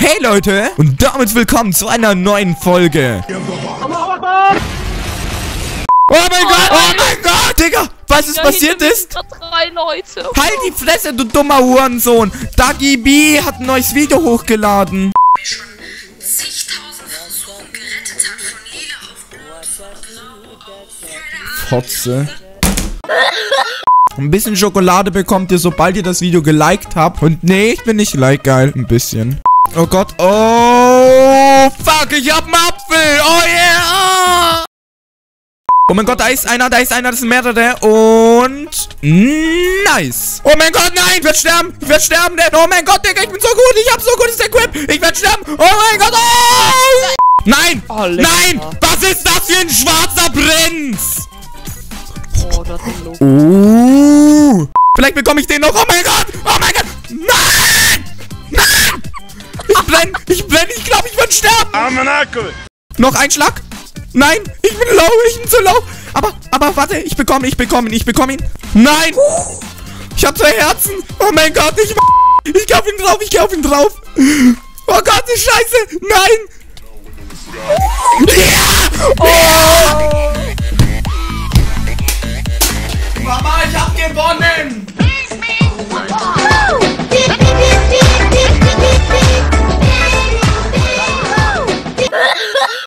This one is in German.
Hey Leute und damit willkommen zu einer neuen Folge. Oh mein Gott, oh mein Gott, Digga, was ist passiert ist? drei Leute. Halt die Fresse, du dummer Hurensohn. Dagi B hat ein neues Video hochgeladen. Fotze. Ein bisschen Schokolade bekommt ihr, sobald ihr das Video geliked habt. Und nee, ich bin nicht like geil. Ein bisschen. Oh Gott. Oh, fuck, ich hab einen Apfel. Oh yeah. Oh mein Gott, da ist einer, da ist einer, das sind mehrere. Und nice. Oh mein Gott, nein, ich werde sterben. Ich werde sterben, denn. Oh mein Gott, Digga, ich bin so gut. Ich hab so gutes Equip. Ich werde sterben. Oh mein Gott. Oh. Nein. Oh, nein. Was ist das für ein schwarzer Prinz? Oh, das ist los. Oh. Vielleicht bekomme ich den noch. Oh mein Gott. Oh mein Gott. Nein. Ich brenn. Ich brenn. Ich glaube, ich werde sterben. Noch ein Schlag. Nein. Ich bin low. Ich bin zu low. Aber, aber warte. Ich bekomme ihn. Ich bekomme ihn. Ich bekomme ihn. Nein. Ich habe zwei Herzen. Oh mein Gott. Ich, ich geh auf ihn drauf. Ich geh auf ihn drauf. Oh Gott, die Scheiße. Nein. Ja.